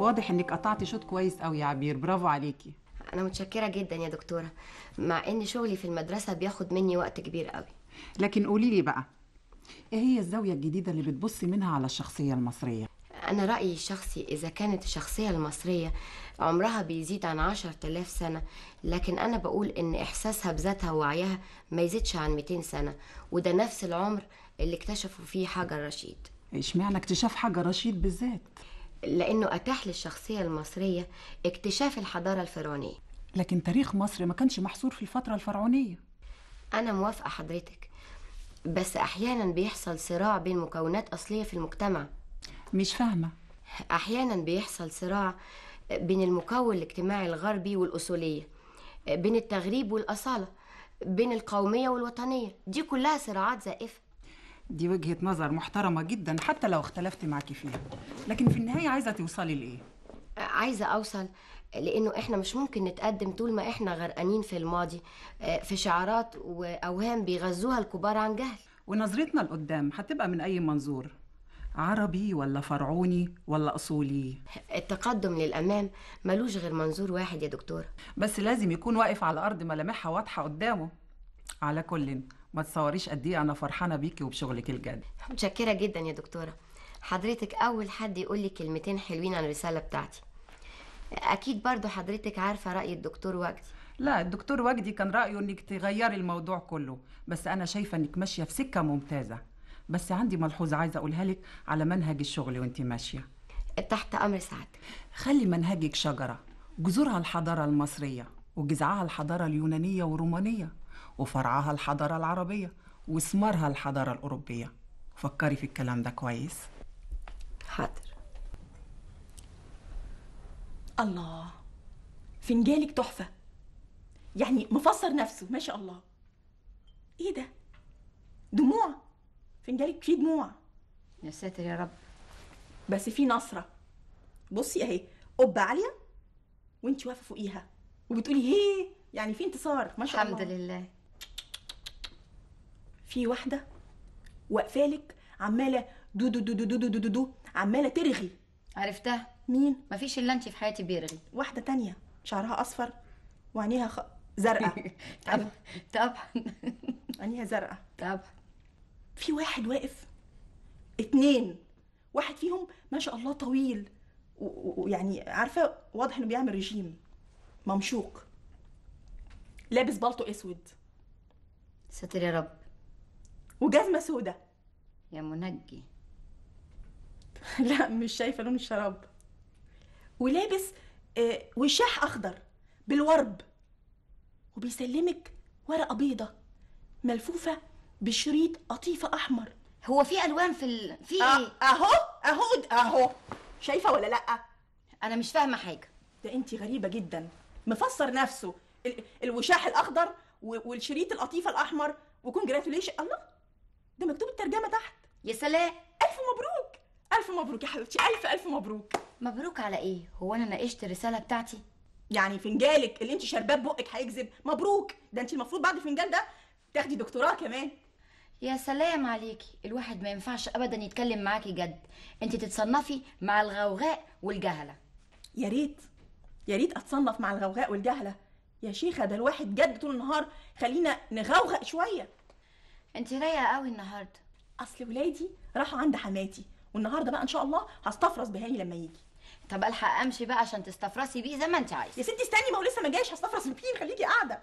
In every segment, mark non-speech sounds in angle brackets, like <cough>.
واضح إنك قطعتي شوط كويس قوي يا عبير. برافو عليكي. أنا متشكرة جدا يا دكتورة مع إن شغلي في المدرسة بياخد مني وقت كبير قوي لكن قولي لي بقى إيه هي الزاوية الجديدة اللي بتبصي منها على الشخصية المصرية؟ أنا رأيي الشخصي إذا كانت الشخصية المصرية عمرها بيزيد عن عشر تلاف سنة لكن أنا بقول إن إحساسها بذاتها ووعيها ما يزيدش عن 200 سنة وده نفس العمر اللي اكتشفوا فيه حجر رشيد. إشمعنى اكتشاف حجر رشيد بالذات؟ لأنه أتاح للشخصية المصرية اكتشاف الحضارة الفرعونية. لكن تاريخ مصر ما كانش محصور في الفترة الفرعونية. أنا موافقة حضرتك بس أحيانا بيحصل صراع بين مكونات أصلية في المجتمع. مش فاهمة. أحيانا بيحصل صراع بين المكون الاجتماعي الغربي والأصولية بين التغريب والأصالة بين القومية والوطنية. دي كلها صراعات زائفة. دي وجهة نظر محترمة جدا حتى لو اختلفت معاكي فيها. لكن في النهاية عايزة توصلي لإيه؟ عايزة أوصل لأنه إحنا مش ممكن نتقدم طول ما إحنا غرقانين في الماضي في شعارات وأوهام بيغذوها الكبار عن جهل. ونظرتنا لقدام هتبقى من أي منظور؟ عربي ولا فرعوني ولا أصولي؟ التقدم للأمام ملوش غير منظور واحد يا دكتورة بس لازم يكون واقف على الأرض ملامحها واضحة قدامه. على كل ما تصوريش قد إيه أنا فرحانة بيكي وبشغلك الجاد متشكرة جدا يا دكتورة. حضرتك أول حد يقول لي كلمتين حلوين عن الرسالة بتاعتي. أكيد برضو حضرتك عارفة رأي الدكتور وجدي. لا الدكتور وجدي كان رأيه إنك تغيري الموضوع كله بس أنا شايفة إنك ماشية في سكة ممتازة. بس عندي ملحوظة عايزة أقولها لك على منهج الشغل وأنت ماشية. تحت أمر سعادتك خلي منهجك شجرة جذورها الحضارة المصرية وجذعها الحضارة اليونانية والرومانية. وفرعها الحضارة العربية وثمارها الحضارة الأوروبية. فكري في الكلام ده كويس. حاضر. الله فنجانك تحفة. يعني مفسر نفسه ما شاء الله. إيه ده؟ دموع. فنجانك فيه دموع. يا ساتر يا رب. بس فيه نصرة. بصي أهي قبة عالية وانت واقفة فوقيها. وبتقولي هي يعني في انتصار ما شاء الحمد الله لله. في واحدة واقفالك عمالة دو دو دو دو دو دو دو, دو, دو عمالة ترغي. عرفتها؟ مين؟ مفيش إلا انت في حياتي بيرغي. واحدة تانية شعرها أصفر وعينيها خ... زرقاء. <laughs> طبعا طبعا <laughs> عينيها زرقاء. طبعا في واحد واقف اتنين. واحد فيهم ما شاء الله طويل ويعني عارفة واضح إنه بيعمل رجيم ممشوق. لابس بالطو أسود. ستر يا رب. وجزمة سودة. يا منجي. <laughs> لا مش شايفة لون الشراب. ولابس آه، وشاح أخضر بالورب. وبيسلمك ورقة بيضة ملفوفة بشريط قطيفة أحمر. هو في ألوان في ال... في آه، إيه أهو أهو أهو. شايفة ولا لأ؟ أنا مش فاهمة حاجة. ده انت غريبة جدا. مفسر نفسه. ال- الوشاح الأخضر و- والشريط القطيفة الأحمر. وكونجراتوليشن الله. ده مكتوب الترجمة تحت. يا سلام. ألف مبروك. ألف مبروك يا حبيبتي. ألف ألف مبروك. مبروك على إيه؟ هو أنا ناقشت الرسالة بتاعتي؟ يعني فنجالك اللي أنت شارباه بقك هيكذب. مبروك. ده أنت المفروض بعد الفنجان ده تاخدي دكتوراه كمان. يا سلام عليكي. الواحد ما ينفعش ابدا يتكلم معاكي جد. أنت تتصنفي مع الغوغاء والجهلة. يا ريت. يا ريت أتصنف مع الغوغاء والجهلة. يا شيخة ده الواحد جد طول النهار خلينا نغوغق شوية. انت رايقة قوي النهارده. أصل ولادي راحوا عند حماتي والنهاردة بقى إن شاء الله هستفرد بهاني لما يجي. طب الحق أمشي بقى عشان تستفردي بيه زي ما انت عايزة. يا ستي استني ما هو لسه ما جاش هستفرد بمين خليكي قاعدة.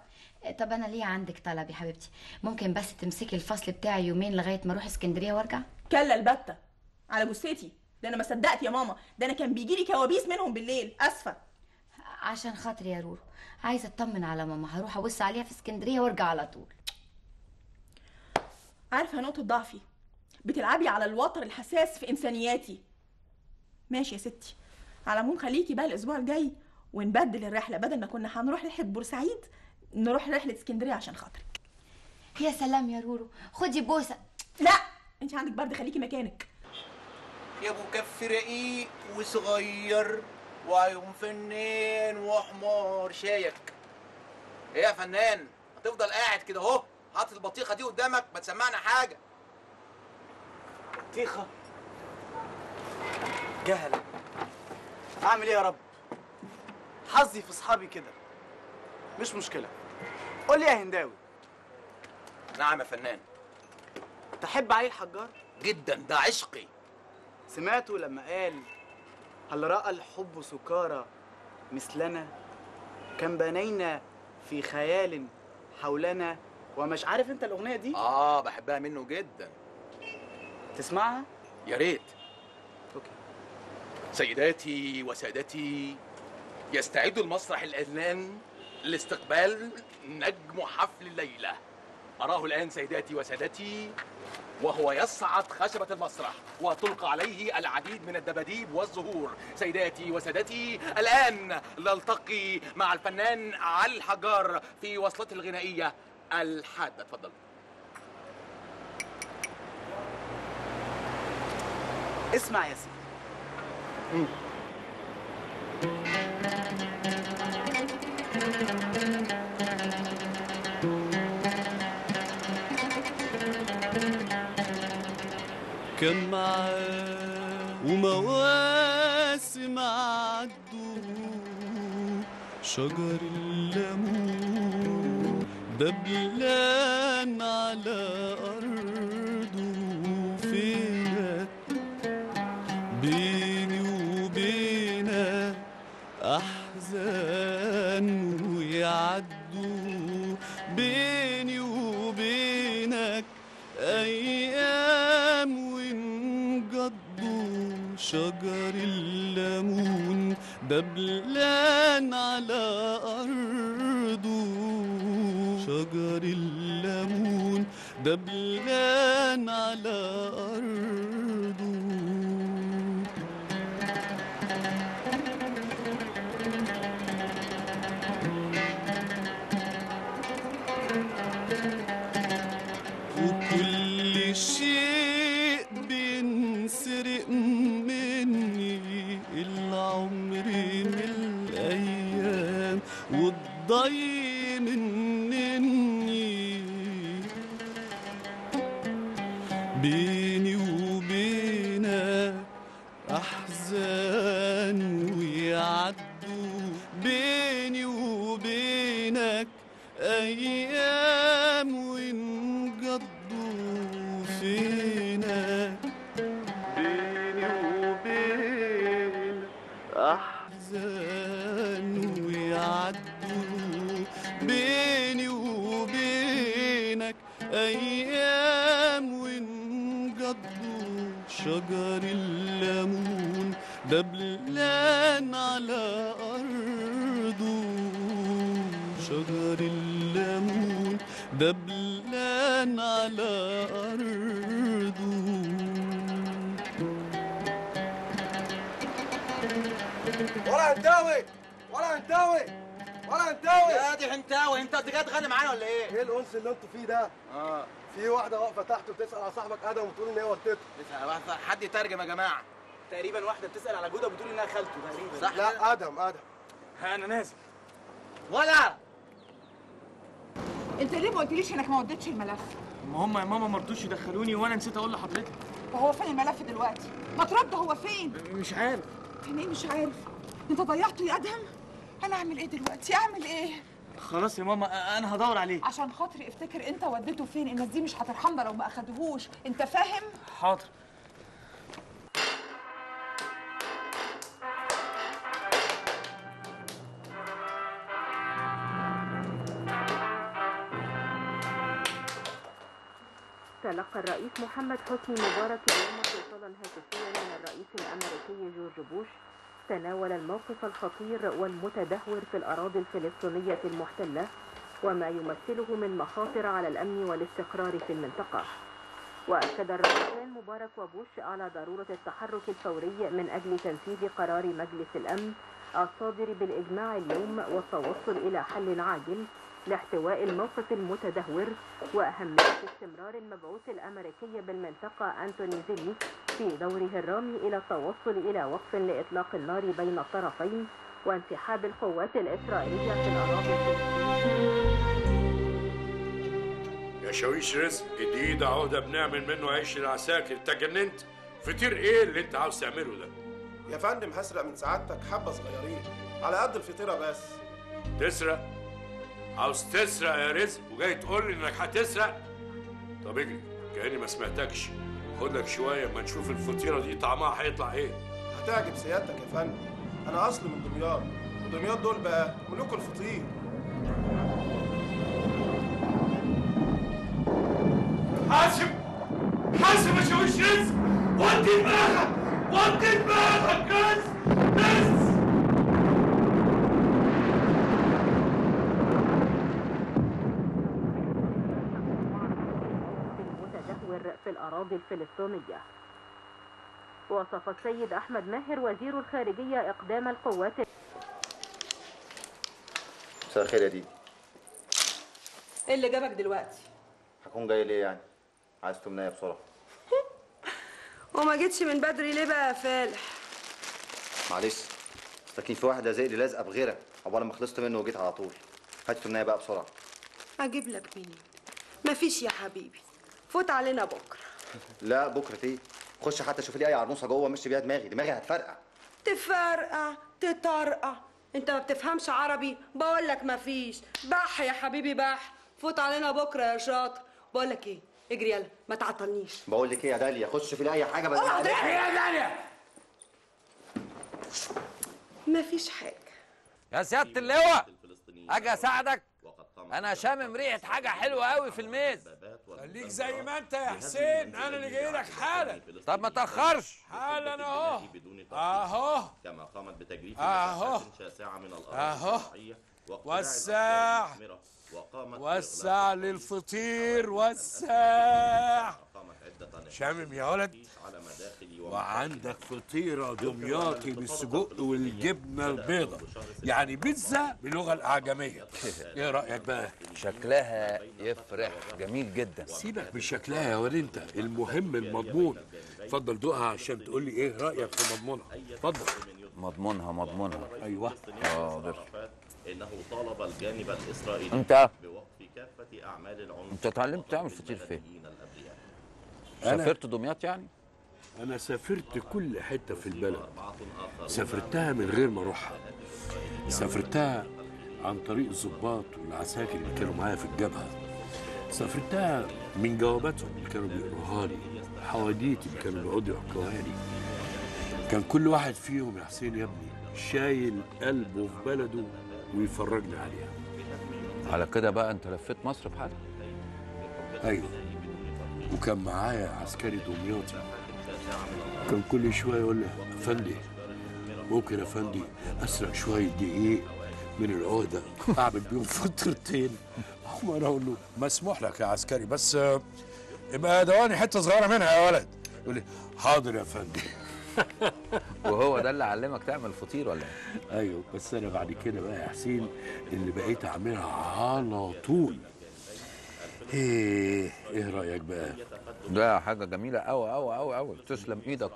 طب أنا ليا عندك طلب يا حبيبتي؟ ممكن بس تمسكي الفصل بتاعي يومين لغاية ما أروح اسكندرية وأرجع؟ كلا البتة. على جثتي. ده أنا ما صدقت يا ماما. ده أنا كان بيجي لي كوابيس منهم بالليل. آسفة. عشان خاطري يا رورو. عايزة أطمن على ماما. هروح أبص عليها في اسكندرية وأرجع على طول. عارفة نقطة ضعفي؟ بتلعبي على الوتر الحساس في إنسانياتي. ماشي يا ستي. على العموم خليكي بقى الأسبوع الجاي ونبدل الرحلة. بدل ما كنا هنروح رحلة بورسعيد نروح رحلة اسكندرية عشان خاطرك. يا سلام يا رورو. خدي بوسة. لا! انت عندك برد خليكي مكانك. يا أبو كف رقيق وصغير وعيون فنان وحمار شايك. إيه يا فنان؟ هتفضل قاعد كده أهو. حاطط البطيخة دي قدامك ما تسمعنا حاجة. بطيخة؟ جهلة. أعمل إيه يا رب؟ حظي في أصحابي كده. مش مشكلة. قول لي يا هنداوي. نعم يا فنان. تحب علي الحجار جدا ده عشقي. سمعته لما قال هل رأى الحب سكارى مثلنا؟ كم بنينا في خيال حولنا ومش عارف انت الأغنية دي؟ آه بحبها منه جدا. تسمعها؟ يا ريت. أوكي. سيداتي وسادتي يستعد المسرح الآن لاستقبال نجم حفل الليلة. أراه الآن سيداتي وسادتي وهو يصعد خشبة المسرح وتلقى عليه العديد من الدباديب والزهور. سيداتي وسادتي الآن نلتقي مع الفنان علي الحجار في وصلته الغنائية. الحادة اتفضل اسمع يا سيدي. كم معاه ومواسم عدوا شجر الليمون دبلان على أرضه فينك بيني وبينك أحزان ويعدوا بيني وبينك أيام وانقضوا. شجر الليمون دبلان على أرضه شجر الليمون دبلان على أرضه أيام وانقضوا شجر الليمون دبلان على أرضه شجر الليمون دبلان على أرضه ولا هنداوي ولا هنداوي ولا هنداوي يا دي حنتاوي انت جاي تغني معانا ولا إيه؟ إيه الانس اللي أنتوا فيه ده؟ آه. في واحدة واقفة تحت وبتسأل على صاحبك آدم وتقول إن هي والدته حد يترجم يا جماعة؟ تقريبا واحدة بتسأل على جودة بتقول إنها خالته تقريبا. صح لا آدم آدم. أنا نازل. ولا! انت ليه ما قلتليش إنك ما وديتش الملف؟ ما هم يا ماما ما رضوش يدخلوني وأنا نسيت أقول لحضرتك. وهو فين الملف دلوقتي؟ ما ترد هو فين؟ مش عارف. يعني إيه مش عارف. أنت ضيعته يا ادهم أنا اعمل إيه دلوقتي؟ اعمل إيه؟ خلاص يا ماما أنا هدور عليه عشان خاطري افتكر انت وديته فين الناس دي مش هترحمنا لو ما اخدوهوش انت فاهم؟ حاضر. تلقى الرئيس محمد حسني مبارك اليوم اتصالا هاتفيا من الرئيس الأمريكي جورج بوش تناول الموقف الخطير والمتدهور في الأراضي الفلسطينية المحتلة وما يمثله من مخاطر على الأمن والاستقرار في المنطقة. وأكد الرئيسان مبارك وبوش على ضرورة التحرك الفوري من أجل تنفيذ قرار مجلس الأمن الصادر بالإجماع اليوم والتوصل إلى حل عاجل لاحتواء الموقف المتدهور وأهمية استمرار المبعوث الأمريكي بالمنطقة أنتوني زيلي في دوره الرامي إلى التوصل إلى وقف لإطلاق النار بين الطرفين وانسحاب القوات الإسرائيلية في الأراضي الفلسطينية يا شاويش رزق جديد أهو ده بنعمل منه عيش العساكر. أنت جننت فطير إيه اللي أنت عاوز تعمله ده؟ يا فندم هسرق من سعادتك حبة صغيرين على قد الفطيرة بس. تسرق؟ عاوز تسرق يا رزق وجاي تقول لي إنك هتسرق؟ طب اجري كأني ما سمعتكش. خد لك شوية اما نشوف الفطيرة دي طعمها هيطلع إيه؟ هتعجب سيادتك يا فندم. أنا أصلي من دمياط ودمياط دول بقى ملوك الفطير. حاسب حاسب يا شاويش رزق. ودي دماغك ودي دماغك رزق رزق المتدهور في الأراضي الفلسطينية. وصف السيد أحمد ماهر وزير الخارجية إقدام القوات مساء الخير يا ديدي إيه اللي جابك دلوقتي؟ هكون جاي ليه يعني؟ عايز تمنية بسرعة. <laughs> وما جيتش من بدري ليه بقى يا فالح؟ معلش لكن في واحد لازق لي لازقة بغيرك عقبال ما خلصت منه وجيت على طول. هات تمنية بقى بسرعة. أجيب لك منين مفيش يا حبيبي. فوت علينا بكرة. لا بكرة إيه خش حتى شوف لي أي عروسة جوه أمشي بيها دماغي. دماغي هتفرقع. تفرقع تطرقع. أنت ما بتفهمش عربي؟ بقول لك مفيش بح يا حبيبي بح. فوت علينا بكرة يا شاطر. بقول لك إيه؟ اجري يلا ما تعطلنيش. بقول لك إيه يا داليا؟ خش شوف لي أي حاجة بدل عليك. يا داليا؟ مفيش حاجة. يا سيادة اللواء أجي أساعدك. أنا شامم ريحة حاجة حلوة قوي في الميز. خليك زي ما انت يا حسين أنا اللي جاي لك حالا. طب ما تأخرش. حالا أهو. أهو. كما قامت بتجريف. مساحات شاسعة من. الزراعية واقتلاع وسع. وسع للفطير. وسع. شامم يا ولد. على مداخل وعندك فطيرة دمياطي بالسجق والجبنة البيضاء يعني بيتزا باللغة الأعجمية. إيه رأيك بقى؟ شكلها يفرح. جميل جدا. سيبك من شكلها يا ولد أنت. المهم المضمون. اتفضل دوقها عشان تقول لي إيه رأيك في مضمونها. اتفضل. مضمونها مضمونها. أيوه. حاضر. إنه طالب الجانب الإسرائيلي أنت؟ بوقف كافة أعمال العنف أنت اتعلمت تعمل فطير فين؟ سافرت دمياط يعني؟ أنا سافرت كل حتة في البلد. سافرتها من غير ما أروحها. سافرتها عن طريق الضباط والعساكر اللي كانوا معايا في الجبهة. سافرتها من جواباتهم اللي كانوا بيقروها لي حواديت اللي كانوا بيقعدوا يحكوها لي. كان كل واحد فيهم يا حسين يا ابني شايل قلبه في بلده ويفرجني عليها. على كده بقى انت لفيت مصر بحالك. أيوه. وكان معايا عسكري دمياطي. كان كل شوية يقول لي أفندي ممكن يا أفندي أسرق شوية دقيق من العقده أعمل بيهم فطرتين <laughs> أقوم أنا أقول له مسموح لك يا عسكري بس آه، يبقى دواني حتة صغيرة منها يا ولد. يقول لي حاضر يا فندم <laughs> وهو ده اللي علمك تعمل فطير ولا إيه؟ أيوه بس أنا بعد كده بقى يا حسين اللي بقيت أعملها على طول. إيه إيه رأيك بقى؟ ده حاجة جميلة أوي أوي أوي أوي. تسلم إيدك.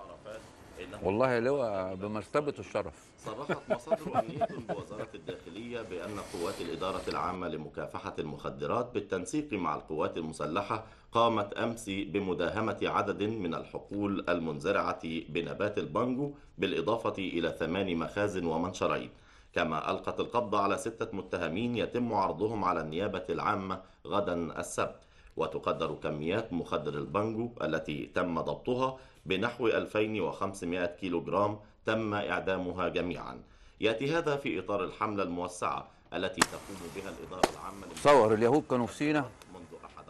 والله لواء بمرتبة الشرف. صرحت مصادر أمنية بوزارة الداخلية بأن قوات الإدارة العامة لمكافحة المخدرات بالتنسيق مع القوات المسلحة قامت أمس بمداهمة عدد من الحقول المنزرعة بنبات البانجو بالإضافة إلى ثمان مخازن ومنشرين كما ألقت القبض على ستة متهمين يتم عرضهم على النيابة العامة غدا السبت. وتقدر كميات مخدر البانجو التي تم ضبطها بنحو 2500 كيلو جرام تم إعدامها جميعا. يأتي هذا في إطار الحملة الموسعة التي تقوم بها الإدارة العامة تصور اليهود كانوا في سينا.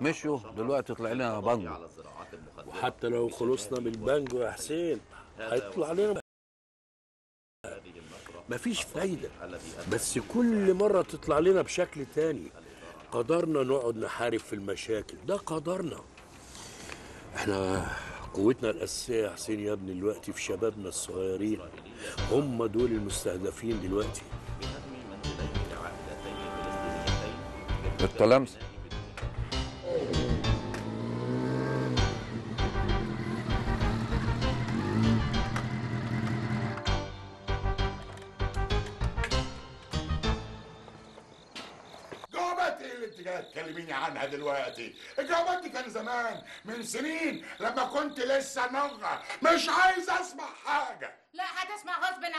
مشوا. دلوقتي طلع لنا بانجو. وحتى لو خلصنا من البانجو يا حسين هيطلع لنا. مفيش فايدة. بس كل مرة تطلع لنا بشكل تاني. قدرنا نقعد نحارب في المشاكل. ده قدرنا. إحنا قوتنا الأساسية يا حسين يا ابني دلوقتي في شبابنا الصغيرين. هم دول المستهدفين دلوقتي. التلامس جاية تكلميني عنها دلوقتي؟ الجوابات دي كان زمان من سنين لما كنت لسه نغة مش عايز أسمع حاجة. لا هتسمع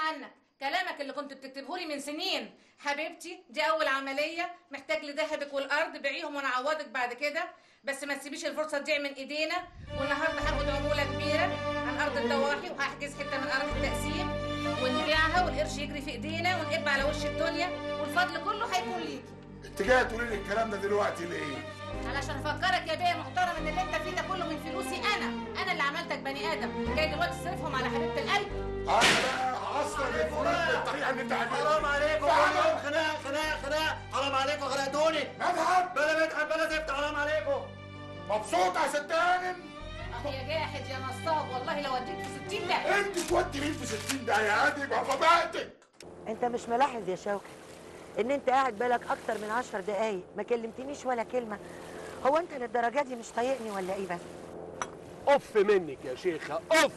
عنك. كلامك اللي كنت بتكتبه لي من سنين. حبيبتي دي أول عملية. محتاج لذهبك والأرض. بيعيهم وأنا أعوضك بعد كده. بس ما تسيبيش الفرصة تضيع من إيدينا. والنهاردة هاخد عموله كبيرة عن أرض الضواحي وهحجز حتة من أرض التقسيم. ونبيعها والقرش يجري في إيدينا ونقب على وش الدنيا. والفضل كله هيكون ليكي. انت جاية تقولي لي الكلام ده دلوقتي ليه؟ علشان افكرك يا بيه محترم ان اللي انت فيه ده كله من فلوسي أنا. أنا اللي عملتك بني آدم. جاي دلوقتي تصرفهم على حبيبة القلب. أنا بقى هعصر الفلوس بالطريقة اللي انت عايزها حرام عليكم. فاهمة؟ خناق خناق خناق. حرام عليكم. خنقتوني. مدحت بلا مدحت بلا زفت حرام عليكم. مبسوط يا ست هانم آه يا جاحد يا نصاب والله لو وديك في 60 ده. انت تودي مين في 60 ده يا هادي؟ يبقى فضايتك انت مش ملاحظ يا شوقي إن أنت قاعد بالك أكتر من عشر دقايق ما كلمتنيش ولا كلمة. هو أنت للدرجة دي مش طايقني ولا إيه بس؟ اف منك يا شيخة اف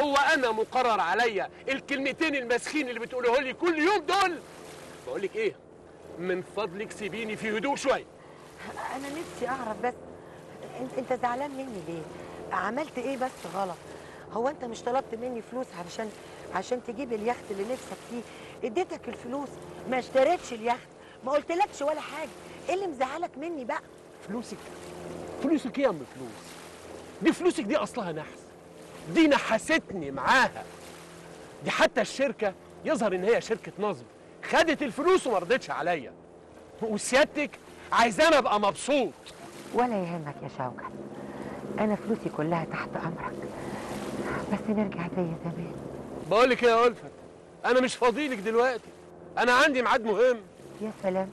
هو أنا مقرر عليا الكلمتين المسخين اللي بتقوله لي كل يوم دول؟ بقول لك إيه من فضلك سيبيني في هدوء شوية. أنا نفسي أعرف بس انت, أنت زعلان مني ليه؟ عملت إيه بس غلط؟ هو أنت مش طلبت مني فلوس علشان عشان تجيب اليخت اللي نفسك فيه؟ اديتك الفلوس ما اشتريتش اليخت ما قلتلكش ولا حاجة. إيه اللي مزعلك مني بقى؟ فلوسك. فلوسك إيه يا أم فلوس؟ دي فلوسك دي أصلها نحس. دي نحستني معاها. دي حتى الشركة يظهر إن هي شركة نصب خدت الفلوس وما رضتش عليا. وسيادتك عايزاني أبقى مبسوط. ولا يهمك يا شوكت أنا فلوسي كلها تحت أمرك. بس نرجع زي زمان. بقول لك إيه يا ألفت؟ أنا مش فاضيلك دلوقتي. أنا عندي ميعاد مهم. يا سلام.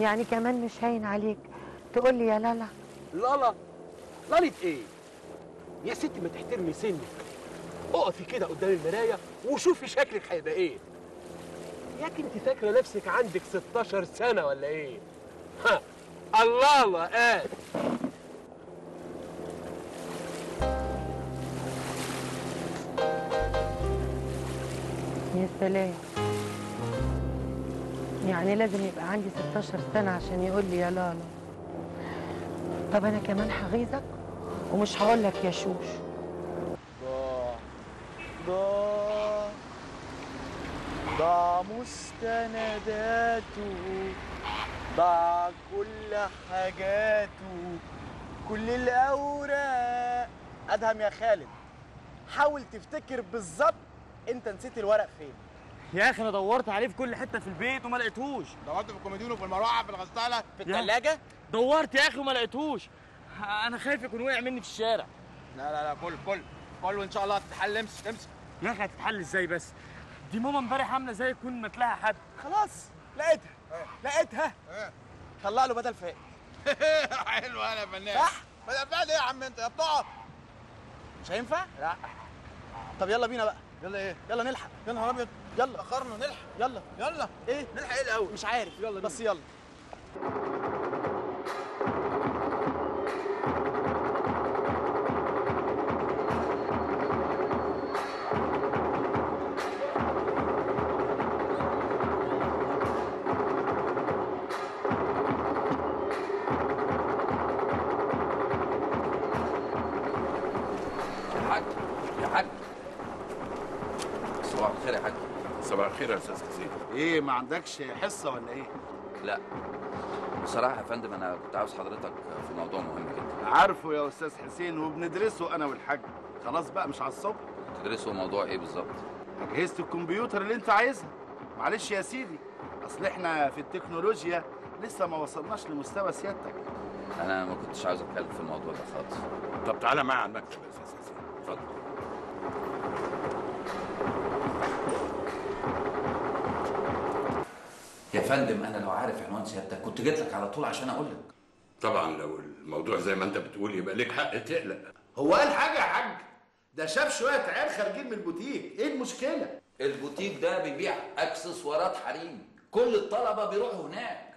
يعني كمان مش هين عليك. تقول لي يا لالا. لالا؟ لالة إيه؟ يا ستي ما تحترمي سنك. اقفي كده قدام المرايه وشوفي شكلك هيبقى إيه. ياك أنت فاكرة نفسك عندك 16 سنة ولا إيه؟ ها الله الله قال يا سلام يعني لازم يبقى عندي 16 سنة عشان يقول لي يا لالا طب أنا كمان هغيظك؟ ومش هقول لك يا شوش. ضاع ضاع ضاع مستنداته ضاع كل حاجاته كل الأوراق. أدهم يا خالد حاول تفتكر بالظبط أنت نسيت الورق فين؟ يا أخي أنا دورت عليه في كل حتة في البيت وما لقيتهوش. دورت في الكوميديون وفي المروحة في الغسالة في الثلاجه دورت يا أخي وما لقيتهوش. أنا خايف يكون وقع مني في الشارع. لا لا لا كل كل كل وإن شاء الله هتتحل امسك امسك. يا أخي هتتحل إزاي بس؟ دي ماما امبارح عاملة زي يكون متلها حد. خلاص لقيتها. لقيتها. طلع له بدل فاق. <laughs> حلو أنا يا فنان. صح؟ بدل فاق إيه يا عم أنت؟ يا بتقف. مش هينفع؟ لا. طب يلا بينا بقى. يلا إيه؟ يلا نلحق. يا نهار أبيض. يلا. اخرنا نلحق. يلا. يلا. إيه؟ نلحق إيه الأول؟ مش عارف. يلا بس يلا. صباح الخير يا أستاذ حسين إيه ما عندكش حصة ولا إيه؟ لا. بصراحة يا فندم أنا كنت عاوز حضرتك في موضوع مهم جدا. عارفه يا أستاذ حسين وبندرسه أنا والحاج. خلاص بقى مش على الصبح. تدرسوا موضوع إيه بالظبط؟ أجهزة الكمبيوتر اللي أنت عايزها. معلش يا سيدي أصل إحنا في التكنولوجيا لسه ما وصلناش لمستوى سيادتك. أنا ما كنتش عاوز أتكلم في الموضوع ده خالص. طب تعالى معايا على المكتب يا أستاذ حسين. اتفضل. يا فندم أنا لو عارف عنوان سيادتك كنت جيت لك على طول عشان أقول لك. طبعا لو الموضوع زي ما أنت بتقول يبقى ليك حق تقلق. هو قال حاجة يا حاج؟ ده شاف شوية عيال خارجين من البوتيك. إيه المشكلة؟ البوتيك ده بيبيع أكسسوارات حريمي كل الطلبة بيروحوا هناك.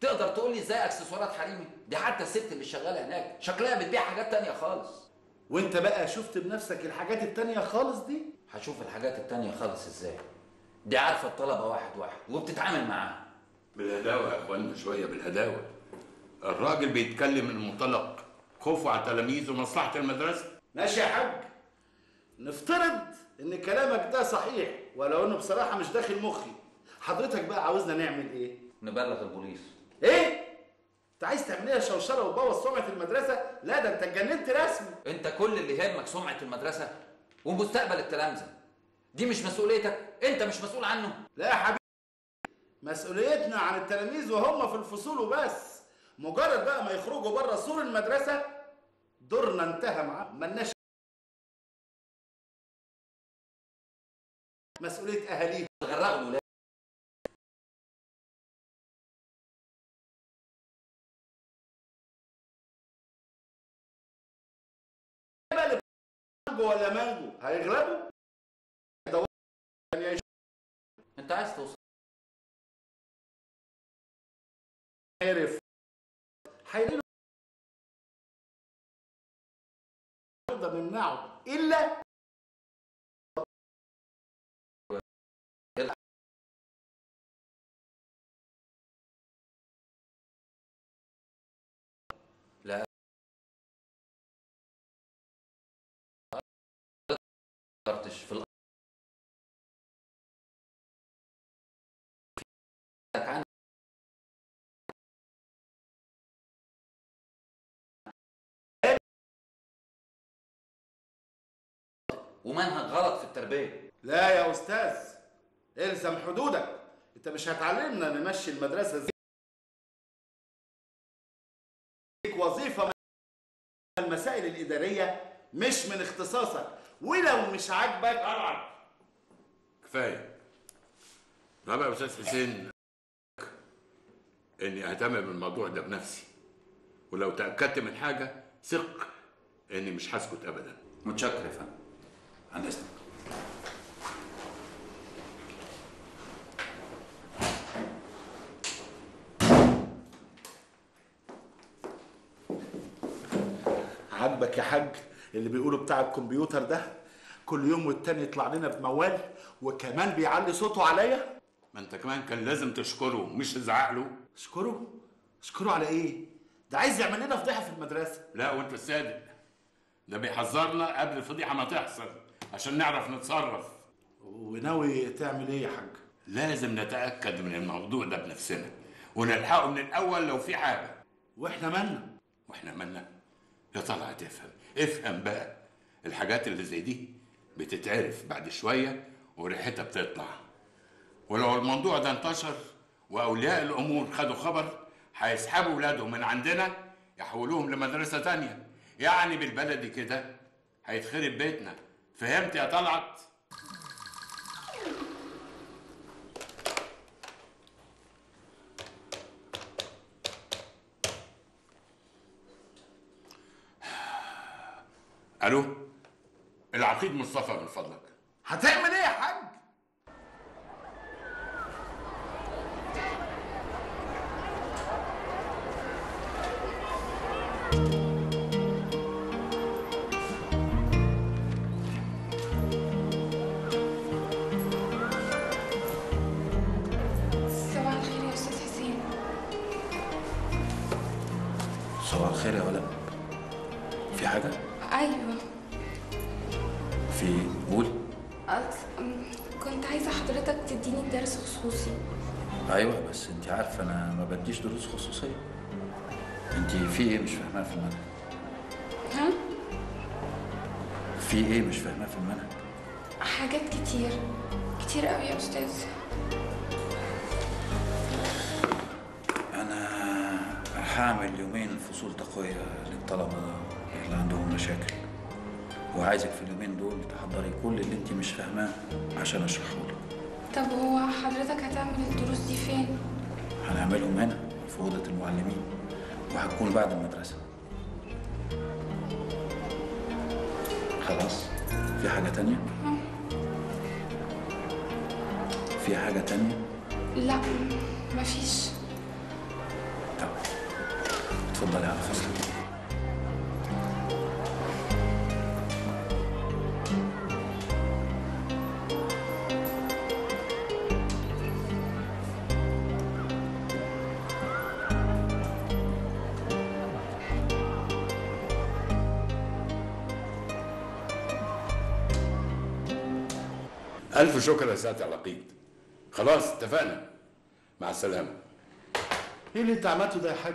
تقدر تقول لي إزاي أكسسوارات حريمي دي حتى الست اللي شغالة هناك شكلها بتبيع حاجات تانية خالص. وأنت بقى شفت بنفسك الحاجات التانية خالص دي؟ هشوف الحاجات التانية خالص إزاي. دي عارفة الطلبة واحد واحد وبتتعامل معاهم. بالهداوة يا أخوانا شوية بالهداوة. الراجل بيتكلم من منطلق خوفه على تلاميذه ومصلحة المدرسة. ماشي يا حاج. نفترض إن كلامك ده صحيح ولو إنه بصراحة مش داخل مخي حضرتك بقى عاوزنا نعمل إيه؟ نبلغ البوليس. إيه؟ أنت عايز تعمل إيه شوشره وتبوظ سمعة المدرسة؟ لا ده أنت اتجننت رسمي. أنت كل اللي يهمك سمعة المدرسة ومستقبل التلامذه دي مش مسؤوليتك انت مش مسؤول عنه. لا يا حبيبي مسؤوليتنا عن التلاميذ وهم في الفصول وبس. مجرد بقى ما يخرجوا بره سور المدرسة دورنا انتهى معاهم. ملناش مسؤولية أهاليهم. غرقوا مانجو ولا مانجو؟ هيغلبوا؟ انت عايز توصل. عارف. هيلاقوا نقدر نمنعه إلا عن ومنهج غلط في التربية. لا يا أستاذ إلزم حدودك. أنت مش هتعلمنا نمشي المدرسة زي وظيفة من المسائل الإدارية مش من اختصاصك. ولو مش عاجبك طبعا كفاية. رابع يا أستاذ حسين إني أهتم بالموضوع ده بنفسي. ولو تأكدت من حاجة ثق إني مش هسكت ابدا. متشكر يا فندم. عن إذنك. عاجبك يا حاج اللي بيقولوا بتاع الكمبيوتر ده؟ كل يوم والتاني يطلع لنا بموال وكمان بيعلي صوته عليا؟ ما انت كمان كان لازم تشكره مش تزعق له اشكره اشكره على إيه؟ ده عايز يعمل لنا فضيحة في المدرسة. لا وانت الصادق ده بيحذرنا قبل الفضيحة ما تحصل عشان نعرف نتصرف. وناوي تعمل إيه يا حاج؟ لازم نتأكد من الموضوع ده بنفسنا ونلحقه من الأول لو في حاجة. وإحنا مالنا؟ وإحنا مالنا؟ يا طلع تفهم. افهم بقى. الحاجات اللي زي دي بتتعرف بعد شوية وريحتها بتطلع. ولو الموضوع ده انتشر وأولياء الأمور خدوا خبر هيسحبوا ولادهم من عندنا يحولوهم لمدرسة تانية. يعني بالبلدي كده هيتخرب بيتنا. فهمت يا طلعت؟ <sighs> ألو؟ العقيد مصطفى من فضلك. هتعمل إيه يا حاج؟ فصول تقويه للطلبة اللي عندهم مشاكل. وعايزك في اليومين دول تحضري كل اللي انت مش فاهماه عشان أشرحه لك. طب هو حضرتك هتعمل الدروس دي فين؟ هنعملهم هنا في أوضة المعلمين وهتكون بعد المدرسة. خلاص؟ في حاجة تانية؟ في حاجة تانية؟ لا مفيش. اتفضلي على فصل. ألف شكر يا سيادة العقيد خلاص اتفقنا. مع السلامة. إيه اللي أنت عملته ده يا حاج؟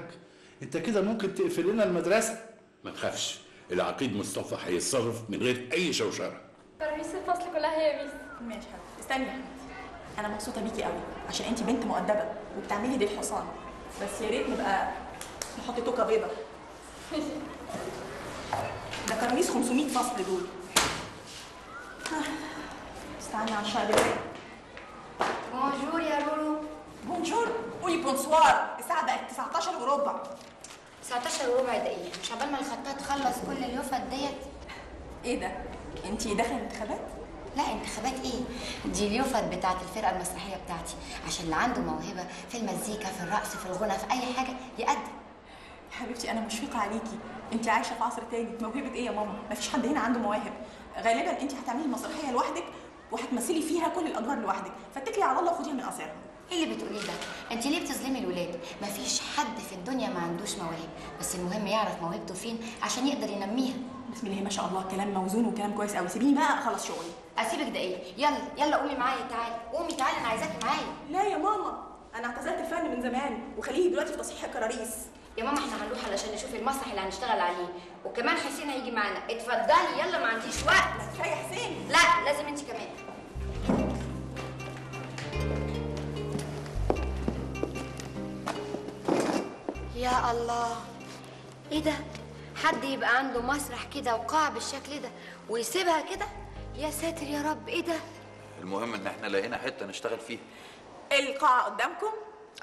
انت كده ممكن تقفل لنا المدرسة. ما تخافش العقيد مصطفى هيتصرف من غير أي شوشرة. ترابيس الفصل كلها هي ميس ماشي حبيبتي استني يا حبيبتي. أنا مبسوطة بيكي قوي عشان انت بنت مؤدبة وبتعملي ديل الحصان. بس يا ريت نبقى نحط توكة بيضة. ده كراريس 500 فصل دول. استني على دلوقتي bonjour يا رورو. bonjour؟ قولي bonsoir. الساعة بقت 19 وربع. 19 وربع دقيقة مش عبال ما الخطاط تخلص كل اليفط ديت. إيه ده؟ انتي داخلة الانتخابات؟ لا انتخابات إيه؟ دي اليفط بتاعت الفرقة المسرحية بتاعتي. عشان اللي عنده موهبة في المزيكا في الرقص في الغنى في أي حاجة يقدم. حبيبتي أنا مشفقة عليكي. انت عايشة في عصر تاني. موهبة إيه يا ماما؟ مفيش حد هنا عنده مواهب. غالبا انت هتعملي المسرحيه لوحدك وهتمثلي فيها كل الأدوار لوحدك. فاتكلي على الله وخديها من قصيرها إيه اللي بتقوليه ده؟ أنت ليه بتظلمي الولاد؟ مفيش حد في الدنيا ما عندوش مواهب بس المهم يعرف موهبته فين عشان يقدر ينميها. بسم الله ما شاء الله كلام موزون وكلام كويس قوي سيبيني بقى أخلص شغلي. أسيبك دقيقة يلا يلا قومي معايا تعالي. قومي تعالي أنا عايزاكي معايا. لا يا ماما أنا اعتزلت الفن من زمان وخليه دلوقتي في تصحيح الكراريس. يا ماما إحنا هنروح علشان نشوف المسرح اللي هنشتغل عليه. وكمان حسين هيجي معانا. اتفضلي يلا ما عنديش وقت. كفايه حسين. لا لازم أنت كمان. يا الله. إيه ده؟ حد يبقى عنده مسرح كده وقاع بالشكل ده ويسيبها كده؟ يا ساتر يا رب إيه ده؟ المهم إن إحنا لقينا حتة نشتغل فيها. القاعة قدامكم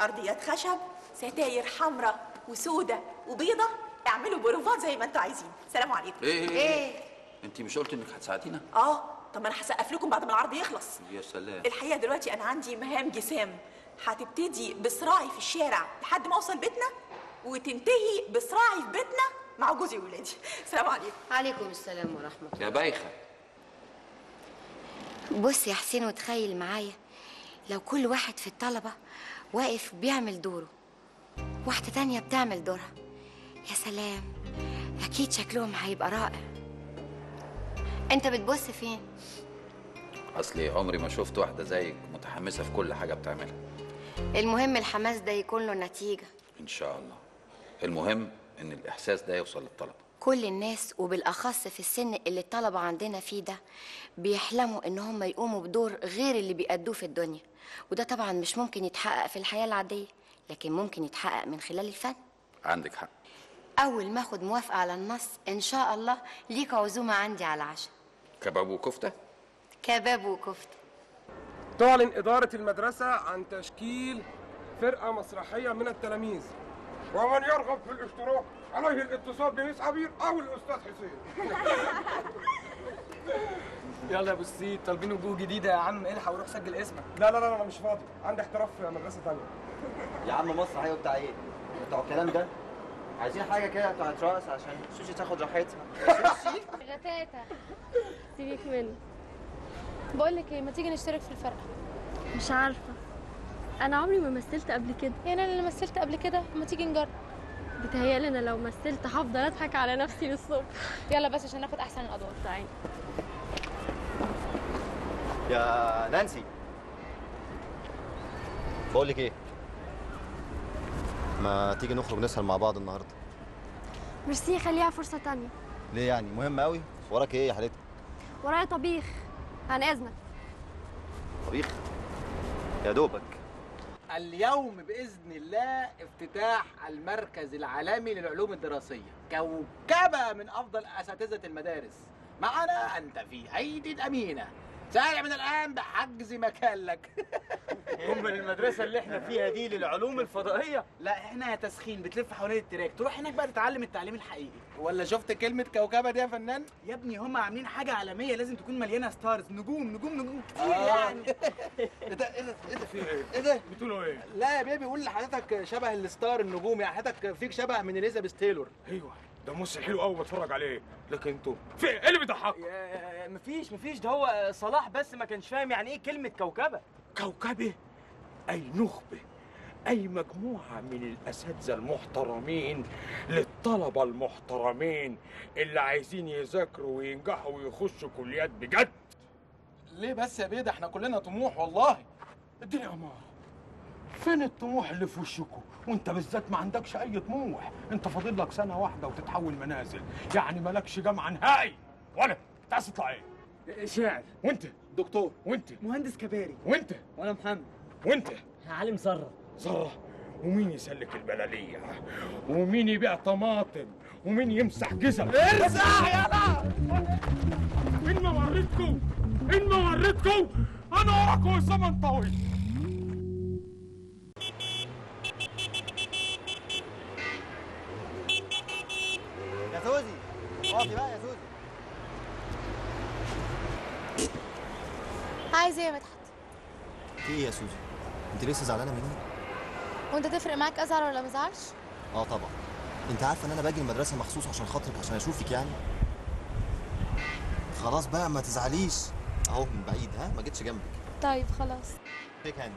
أرضيات خشب ستاير حمراء وسودة وبيضة. اعملوا بروفات زي ما أنتوا عايزين. سلام عليكم. إيه إيه انت مش قلت إنك هتساعدينا؟ آه طب ما أنا هسقف لكم بعد ما العرض يخلص. يا سلام. الحقيقة دلوقتي أنا عندي مهام جسام. هتبتدي بصراعي في الشارع لحد ما أوصل بيتنا؟ وتنتهي بصراعي في بيتنا مع جوزي وولادي. سلام عليكم. عليكم السلام ورحمة الله. يا بايخة. بص يا حسين وتخيل معايا لو كل واحد في الطلبة واقف بيعمل دوره واحدة تانية بتعمل دورها يا سلام أكيد شكلهم هيبقى رائع. أنت بتبص فين؟ أصلي عمري ما شفت واحدة زيك متحمسة في كل حاجة بتعملها. المهم الحماس ده يكون له نتيجة. إن شاء الله. المهم إن الإحساس ده يوصل للطلبة. كل الناس وبالأخص في السن اللي الطلبة عندنا فيه ده بيحلموا إن هم يقوموا بدور غير اللي بيأدوه في الدنيا. وده طبعا مش ممكن يتحقق في الحياة العادية لكن ممكن يتحقق من خلال الفن. عندك حق. أول ما أخد موافقة على النص إن شاء الله ليك عزومة عندي على العشاء. كباب وكفتة؟ كباب وكفتة. تعلن إدارة المدرسة عن تشكيل فرقة مسرحية من التلاميذ. ومن يرغب في الاشتراك عليه الاتصال بميس عبير أو الأستاذ حسين. <laughs> يلا يا أبو السيد طالبين وجوه جديدة يا عم. الحق وروح سجل اسمك. لا لا لا أنا مش فاضي. عندي احتراف في مدرسة تانية. يا عم مصر أيوه بتاع إيه؟ بتوع الكلام ده؟ عايزين حاجة كده بتاعت رقص عشان سوشي تاخد راحتها. <laughs> غتاتة سيبك منه. بقول لك إيه ما تيجي نشترك في الفرقة؟ مش عارفة. أنا عمري ما مثلت قبل كده. يعني أنا اللي مثلت قبل كده. ما تيجي نجرب. بتهيألي أنا لو مثلت هفضل أضحك على نفسي للصبح يلا بس عشان ناخد أحسن الأدوار. تعالي. يا نانسي. بقول لك إيه؟ ما تيجي نخرج نسهر مع بعض النهارده. ميرسي خليها فرصة تانية. ليه يعني؟ مهم قوي وراك إيه يا حالتك ورايا طبيخ. عن إذنك. طبيخ؟ يا دوبك. اليوم بإذن الله افتتاح المركز العالمي للعلوم الدراسية. كوكبة من أفضل أساتذة المدارس. معنا أنت في أيدي أمينة سارع من الآن بحجز مكان لك <laughs> هم المدرسة اللي إحنا فيها دي للعلوم الفضائية لا إحنا يا تسخين بتلف حوالين التراك تروح هناك بقى تتعلم التعليم الحقيقي ولا شفت كلمة كوكبة دي يا فنان؟ يا ابني هم عاملين حاجة عالمية لازم تكون مليانة stars نجوم نجوم نجوم كتير آه. يعني <laughs> إيه ده إيه ده إيه ده في إيه؟ إيه ده؟ بتقولوا إيه؟ لا يا بيه بيقول لحضرتك شبه ال star النجوم يعني حضرتك فيك شبه من إليزابيث تايلور أيوه ده مصر حلو قوي بتفرج عليه. لكن أنتوا في إيه؟ اللي بيضحك؟ مفيش مفيش. ده هو صلاح بس ما كانش فاهم يعني إيه كلمة كوكبة. كوكبة؟ أي نخبة أي مجموعة من الأساتذة المحترمين للطلبة المحترمين اللي عايزين يذاكروا وينجحوا ويخشوا كليات بجد. ليه بس يا بيه؟ ده إحنا كلنا طموح والله. اديني اماره فين الطموح اللي في وشكوا وانت بالذات ما عندكش أي طموح. انت فاضل لك سنة واحدة وتتحول منازل. يعني مالكش جامعه نهائي ولا انت عايز تطلع إيه؟ شاعر. وانت؟ دكتور. وانت؟ مهندس كباري. وانت؟ وأنا محمد. وانت؟ عالم ذرة. ذرة؟ ومين يسلك البلالية؟ ومين يبيع طماطم؟ ومين يمسح جزم ارزع يلا! إن ما وريتكم إن ما وريتكم أنا وراكم الزمن طويل يا سوزي بقى يا عايز إيه يا مدحت في إيه يا سوزي أنت لسه زعلانة مني؟ وأنت تفرق معاك أزعل ولا ما أزعلش؟ آه طبعا. أنت عارفه إن أنا باجي المدرسة مخصوص عشان خاطرك عشان أشوفك يعني. خلاص بقى ما تزعليش. أهو من بعيد ها؟ ما جيتش جنبك. طيب خلاص. shake hand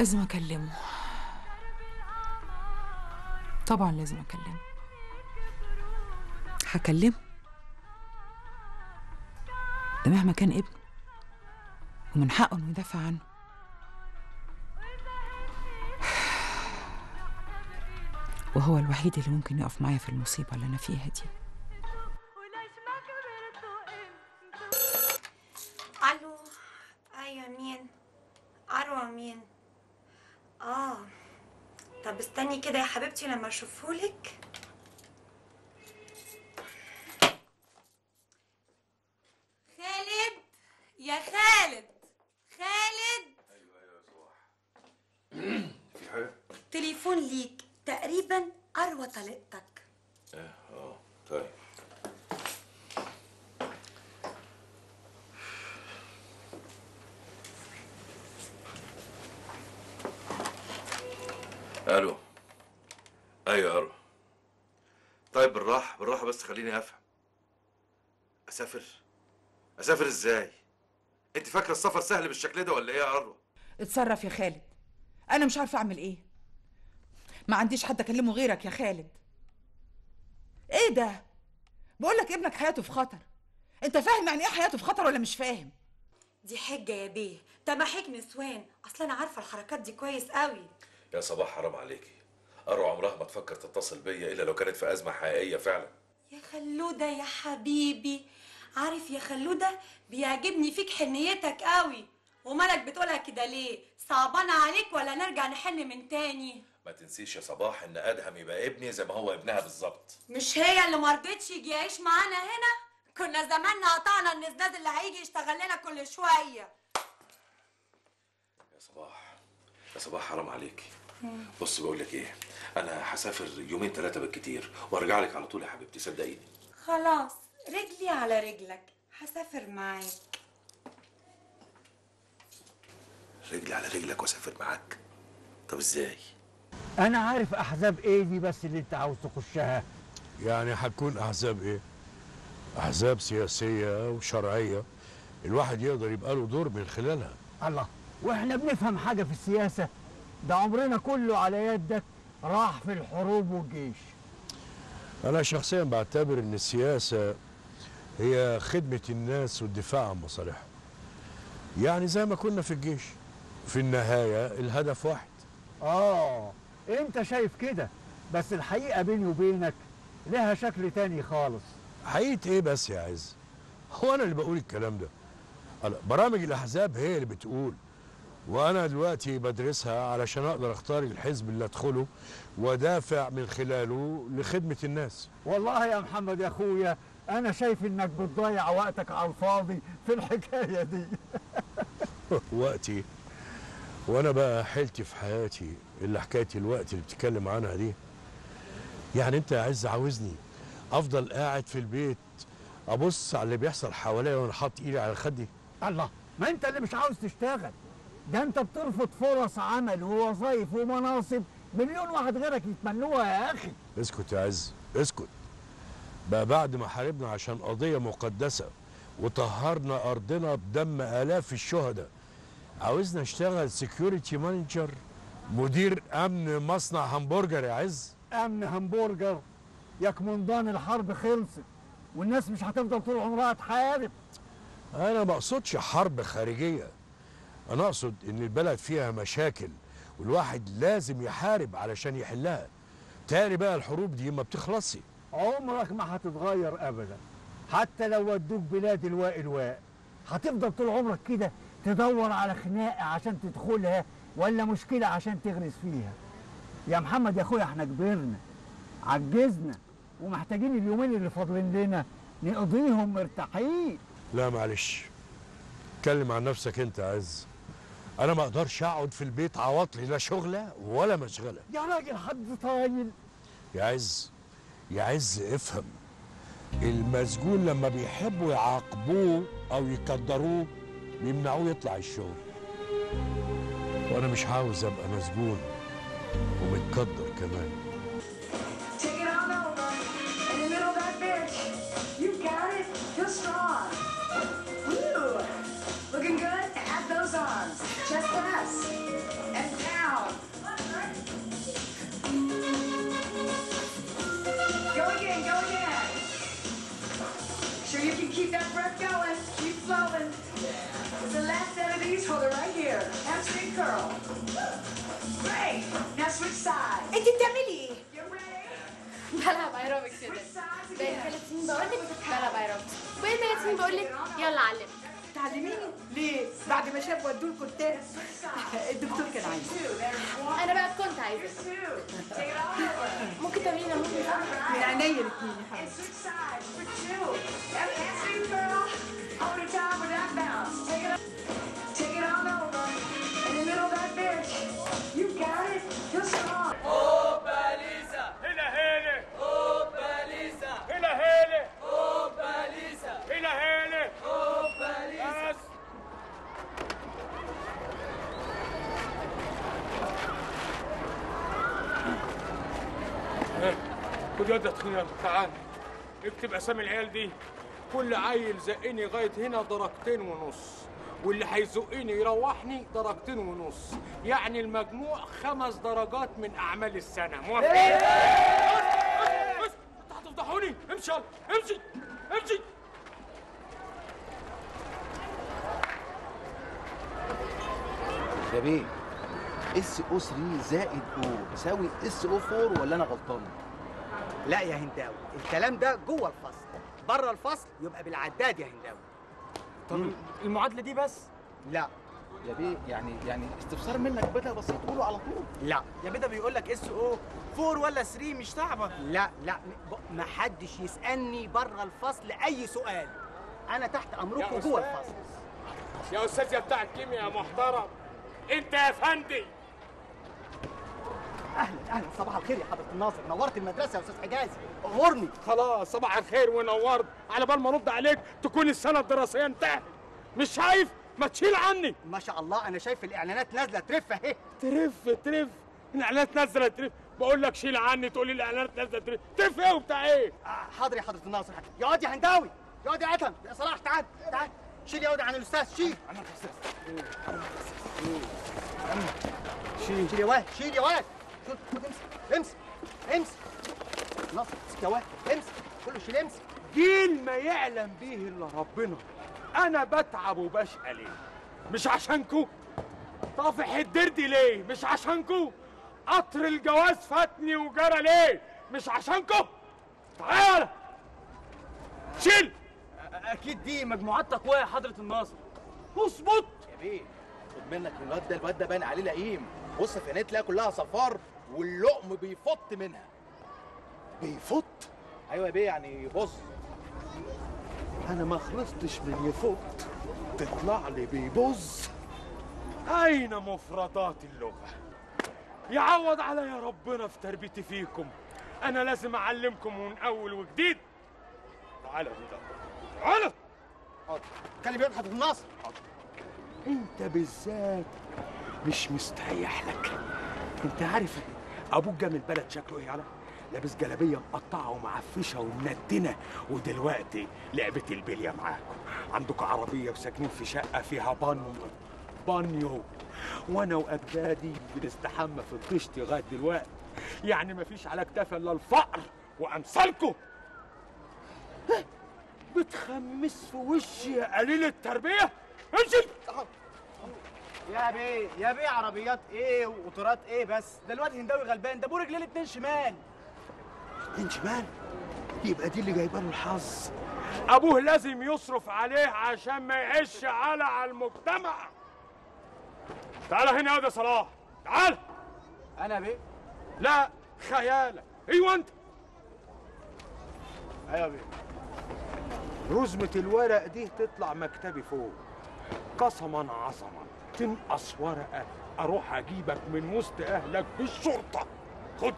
لازم أكلمه. طبعا لازم أكلمه. هكلمه؟ ده مهما كان ابنه ومن حقه إنه يدافع عنه. <sighs> وهو الوحيد اللي ممكن يقف معايا في المصيبة اللي أنا فيها دي. حبيبتي لما أشوفهولك. خالد يا خالد. خالد. <clears throat> في حاجة؟ تليفون ليك. تقريبا أروى طليقتك. آه آه طيب. ألو. أيوه ألو طيب بالراحة بالراحة بس خليني أفهم. أسافر؟ أسافر إزاي؟ أنت فاكرة السفر سهل بالشكل ده ولا إيه يا أروى؟ اتصرف يا خالد. أنا مش عارفة أعمل إيه. ما عنديش حد أكلمه غيرك يا خالد. إيه ده؟ بقول لك ابنك حياته في خطر. أنت فاهم يعني إيه حياته في خطر ولا مش فاهم؟ دي حجة يا بيه. تمحيك نسوان أصل أنا عارفة الحركات دي كويس قوي يا صباح حرام عليكي. اروى عمرها ما تفكر تتصل بيا إلا لو كانت في أزمة حقيقية فعلا. يا خلودة يا حبيبي عارف يا خلودة بيعجبني فيك حنيتك قوي. ومالك بتقولها كده ليه؟ صعبانة عليك ولا نرجع نحن من تاني؟ ما تنسيش يا صباح إن أدهم يبقى ابني زي ما هو ابنها بالظبط. مش هي اللي مرضتش يجي يعيش معانا هنا؟ كنا زماننا قطعنا النزاز اللي هيجي يشتغل لنا كل شوية. يا صباح يا صباح حرام عليكي بص بقول لك إيه؟ أنا هسافر يومين ثلاثة بالكتير وارجع لك على طول يا حبيبتي صدقيني. خلاص رجلي على رجلك. هسافر معاك. رجلي على رجلك واسافر معاك؟ طب إزاي؟ أنا عارف أحزاب إيه دي بس اللي أنت عاوز تخشها. يعني هتكون أحزاب إيه؟ أحزاب سياسية وشرعية. الواحد يقدر يبقى له دور من خلالها. الله وإحنا بنفهم حاجة في السياسة. ده عمرنا كله على يدك راح في الحروب والجيش. أنا شخصيا بعتبر إن السياسة هي خدمة الناس والدفاع عن مصالحهم. يعني زي ما كنا في الجيش. في النهاية الهدف واحد. آه أنت شايف كده بس الحقيقة بيني وبينك لها شكل تاني خالص. حقيقة إيه بس يا عز؟ هو أنا اللي بقول الكلام ده. أنا- برامج الأحزاب هي اللي بتقول. وأنا دلوقتي بدرسها علشان أقدر أختار الحزب اللي أدخله وأدافع من خلاله لخدمة الناس. والله يا محمد يا أخويا أنا شايف إنك بتضيع وقتك على الفاضي في الحكاية دي. <laughs> وقتي. وأنا بقى حيلتي في حياتي اللي حكاية الوقت اللي بتتكلم عنها دي. يعني أنت يا عز عاوزني أفضل قاعد في البيت أبص على اللي بيحصل حواليا وأنا حاطط إيدي على خدي؟ الله ما أنت اللي مش عاوز تشتغل. ده انت بترفض فرص عمل ووظايف ومناصب. مليون واحد غيرك يتمنوها يا أخي. اسكت يا عز اسكت. بقى بعد ما حاربنا عشان قضية مقدسة وطهرنا أرضنا بدم آلاف الشهداء عاوزنا اشتغل security manager مدير أمن مصنع همبرجر يا عز. أمن همبرجر؟ يا كمندان الحرب خلصت والناس مش هتفضل طول عمرها تحارب. أنا ما أقصدش حرب خارجية. أنا أقصد إن البلد فيها مشاكل والواحد لازم يحارب علشان يحلها. تاني بقى الحروب دي ما بتخلصش. عمرك ما هتتغير ابدا. حتى لو ودوك بلاد الواء الواء هتفضل طول عمرك كده تدور على خناقة عشان تدخلها ولا مشكلة عشان تغرس فيها؟ يا محمد يا أخويا إحنا كبرنا عجزنا ومحتاجين اليومين اللي فاضلين لنا نقضيهم مرتاحين. لا معلش. اتكلم عن نفسك أنت يا عز. أنا ما أقدرش أقعد في البيت عواطلي لا شغلة ولا مشغلة. يا راجل حد طايل. يا عز يا عز افهم. المسجون لما بيحبوا يعاقبوه أو يقدروه بيمنعوه يطلع الشغل. وأنا مش عاوز أبقى مسجون ومتقدر كمان. Chest press. And down. Go again, go again. Sure you can keep that breath going. Keep flowing. It's the last set of these. Hold it right here. Hamstring curl. Great. Now switch sides. انت بتعملي ايه؟ بلعب ايروبكس يا دادي بقالي ثلاث سنين بقول لك بلعب ايروبكس بقالي ثلاث سنين بقول لك يلا علمني تعلميني ليه؟ بعد ما شاف ودوه الكتاب الدكتور كان عايز. أنا بقى كنت عايزة. ممكن تعملي نموذج من عينيا الاثنين يا And تخين يلا تعال. اكتب أسامي العيال دي. كل عيل زقني لغايه هنا درجتين ونص واللي هيزقني يروحني درجتين ونص. يعني المجموع خمس درجات من أعمال السنة. موافق؟ بس أنتوا هتفضحوني امشي امشي امشي. يا بيه SO 3 زائد O يساوي SO 4 ولا أنا غلطان؟ لا يا هنداوي الكلام ده جوه الفصل. بره الفصل يبقى بالعداد يا هنداوي. طب المعادلة دي بس؟ لا. يا بيه يعني يعني استفسار منك بدأ بسيط قوله على طول. لا. يا بيه ده بيقول لك SO 4 ولا 3 مش صعبة. لا لا ما حدش يسألني بره الفصل أي سؤال. أنا تحت أمركم جوه. الفصل. يا أستاذ يا بتاع الكيمياء يا محترم. أنت يا فندي. أهلا أهلا. صباح الخير يا حضرة الناصر. نورت المدرسة يا أستاذ حجازي. امرني خلاص صباح الخير ونورت. على بال ما أرد عليك تكون السنة الدراسية انتهت. مش شايف؟ ما تشيل عني. ما شاء الله أنا شايف الإعلانات نازلة ترف أهي. ترف ترف. الإعلانات نازلة ترف. بقول لك شيل عني تقول لي الإعلانات نازلة ترف. ترف إيه وبتاع إيه؟ حاضر يا حضرة الناصر. يقعد يا هنداوي. يقعد يا ادهم يا صلاح تعال تعال. شيل يا عن الأستاذ شيل. أنا شيل شيل يا واد شيل يا واد. خد امسك امسك امسك ناصر امسك يا امسك كله شيل امسك جيل ما يعلم بيه إلا ربنا. أنا بتعب وبشقى ليه مش عشانكو؟ طافح الدردي ليه؟ مش عشانكو؟ قطر الجواز فاتني وجرى ليه؟ مش عشانكو؟ تعال. شيل. أكيد دي مجموعات تقويه يا حضرة الناصر. اظبط. يا بيه خد منك من الواد ده الواد ده باين عليه لئيم. بص في عينيه تلاقي كلها صفار. واللقم بيفط منها. بيفط؟ أيوه يا بيه يعني بص أنا ما خلصتش من يفوت تطلع لي بيبوظ أين مفردات اللغة؟ يعوض عليا ربنا في تربيتي فيكم. أنا لازم أعلمكم من أول وجديد. تعالى انت تعالى كان بيضحك في النصر أنت بالذات مش مستريح لك. أنت عارف أبوك جه من البلد شكله إيه يالا لابس جلابية مقطعة ومعفشة ومندنه ودلوقتي لعبة البلية معاكم. عندكم عربية وساكنين في شقة فيها بانيو. بانيو. وأنا وأجدادي بنستحمى في الطشت لغاية دلوقتي. يعني مفيش على كتافي إلا الفقر وأمثالكم. بتخمس في وشي يا قليل التربية. امشي. يا بيه يا بيه عربيات إيه وقطارات إيه بس؟ ده الواد هنداوي غلبان ده ابو رجلين اتنين شمال. اتنين شمال؟ يبقى دي اللي جايبه له الحظ. أبوه لازم يصرف عليه عشان ما يعيش على على المجتمع. تعال هنا يا صلاح. تعال. أنا بيه لا خيالك. أيوه أنت. أيوه بيه رزمة الورق دي تطلع مكتبي فوق. قسما عظما. تنقص ورقة أروح أجيبك من وسط أهلك بالشرطة. خد.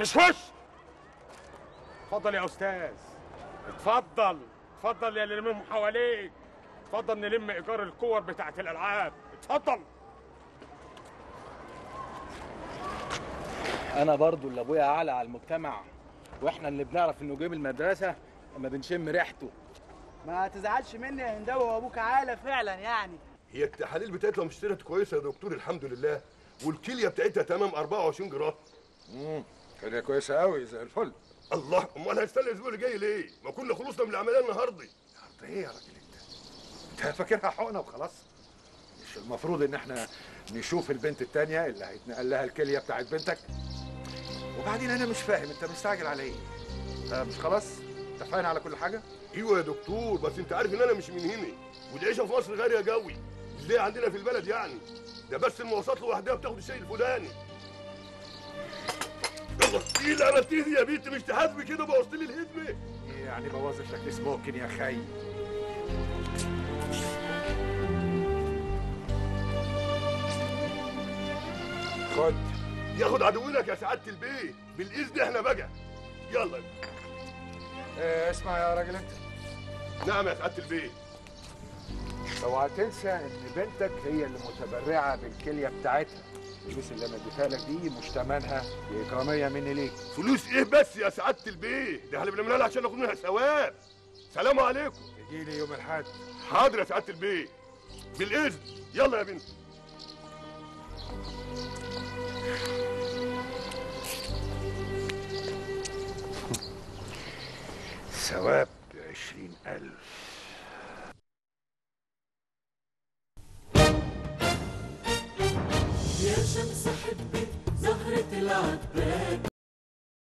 مش وش اتفضل يا أستاذ. اتفضل. اتفضل يا اللي نلمهم حواليك. اتفضل نلم إيجار الكور بتاعت الألعاب. اتفضل. أنا برضو اللي أبويا اعلى على المجتمع وإحنا اللي بنعرف إنه جيب المدرسة اما بنشم ريحته. ما تزعلش مني يا هنداوي وأبوك عالة فعلا يعني. هي التحاليل بتاعتها مش طلعت كويسة يا دكتور الحمد لله. والكلية بتاعتها تمام 24 جرام. امم كده كويسة قوي زي الفل. الله أمال هنستنى الأسبوع اللي جاي ليه؟ ما كنا خلصنا من العملية النهارده. انت إيه يا راجل أنت؟ أنت فاكرها حقنة وخلاص؟ مش المفروض إن إحنا نشوف البنت التانية اللي هيتنقل لها الكلية بتاعت بنتك؟ وبعدين أنا مش فاهم أنت مستعجل على إيه؟ أنت مش خلاص؟ اتفقنا على كل حاجة؟ أيوه يا دكتور بس أنت عارف إن أنا مش من هنا. والعيشة في مصر غالية قوي. زي عندنا في البلد يعني؟ ده بس المواصلات لوحدها بتاخد الشيء الفلاني. إيه اللي عملتيه يا بنت مش تحاسبي كده بوظت لي الهدمة. يعني بوظت لك سموكن يا خي. خد. ياخد عدوينك يا سعادة البيت بالإذن إحنا بقى. يلا. آه اسمع يا راجل أنت. نعم يا سعادة البيت اوعى تنسى إن بنتك هي اللي متبرعة بالكلية بتاعتها الفلوس اللي أنا أديتها لك دي مش تمنها دي اكراميه مني ليك فلوس إيه بس يا سعادة البيت؟ ده إحنا بنعملها لها عشان ناخد منها ثواب. سلام عليكم. تجي لي يوم الأحد. حاضر يا سعادة البيت. بالإذن. يلا يا بنت. ثواب بعشرين ألف. حبي زهرة العتبات